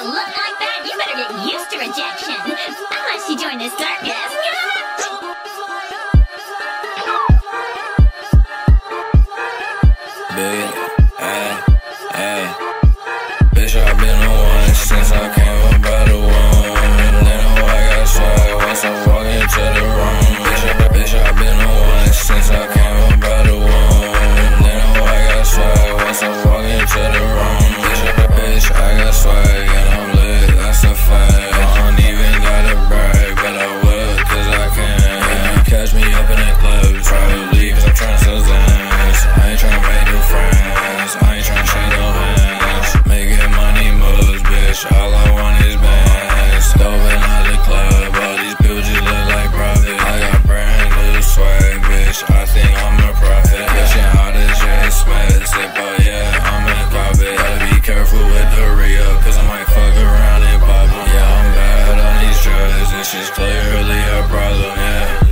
a look like that, you better get used to rejection. Unless you join this circus. Big, hey, just clearly early, problem, yeah.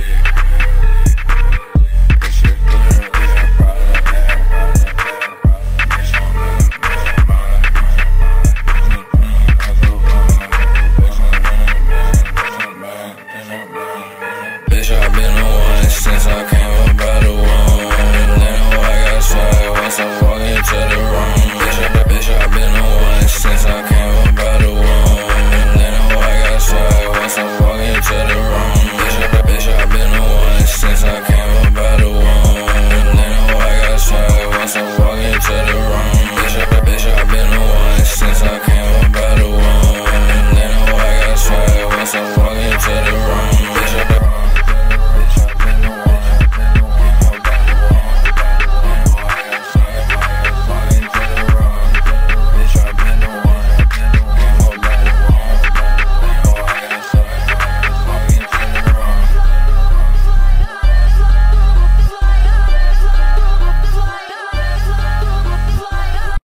Since I came up by the one, then I got shot once I walk into the room.